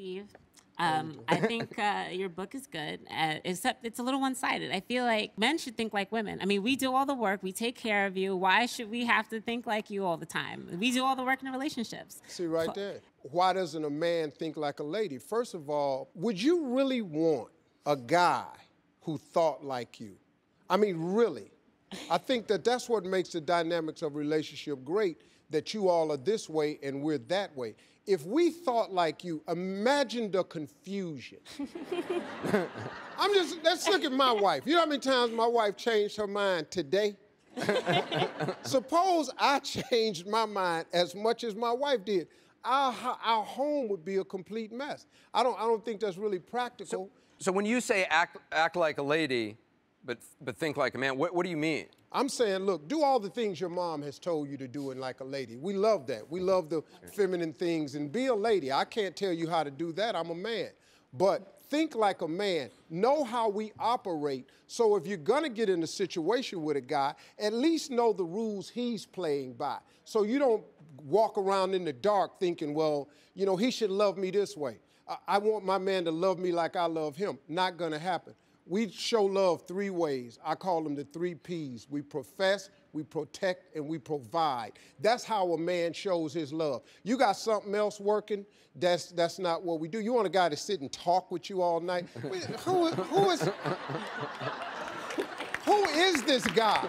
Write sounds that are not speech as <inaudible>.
Steve. Um, I <laughs> think uh, your book is good, uh, except it's a little one sided. I feel like men should think like women. I mean, we do all the work, we take care of you. Why should we have to think like you all the time? We do all the work in the relationships. See, right there. Why doesn't a man think like a lady? First of all, would you really want a guy who thought like you? I mean, really. I think that that's what makes the dynamics of relationship great, that you all are this way and we're that way. If we thought like you, imagine the confusion. <laughs> I'm just, let's look at my wife. You know how many times my wife changed her mind today? <laughs> Suppose I changed my mind as much as my wife did. Our, our home would be a complete mess. I don't, I don't think that's really practical. So, So when you say act, act like a lady, but, but think like a man, what, what do you mean? I'm saying, look, do all the things your mom has told you to do and like a lady. We love that. We love the feminine things and be a lady. I can't tell you how to do that. I'm a man. But think like a man. Know how we operate. So if you're going to get in a situation with a guy, at least know the rules he's playing by. So you don't walk around in the dark thinking, well, you know, he should love me this way. I, I want my man to love me like I love him. Not going to happen. We show love three ways. I call them the three P's. We profess, we protect, and we provide. That's how a man shows his love. You got something else working, that's, that's not what we do. You want a guy to sit and talk with you all night? <laughs> who, who is, who is this guy?